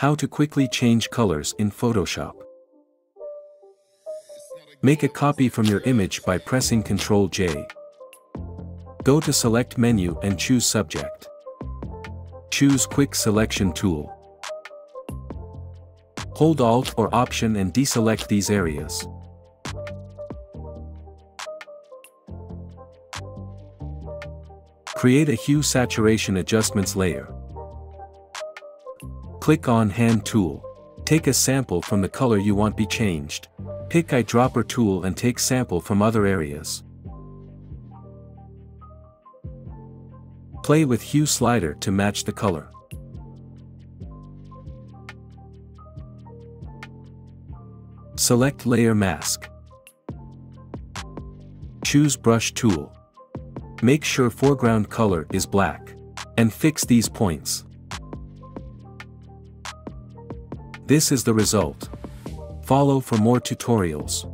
How to quickly change colors in Photoshop. Make a copy from your image by pressing Ctrl J. Go to Select menu and choose Subject. Choose Quick Selection tool. Hold Alt or Option and deselect these areas. Create a hue saturation adjustments layer. Click on Hand tool. Take a sample from the color you want be changed. Pick eyedropper tool and take sample from other areas. Play with hue slider to match the color. Select layer mask. Choose brush tool. Make sure foreground color is black. And fix these points. This is the result. Follow for more tutorials.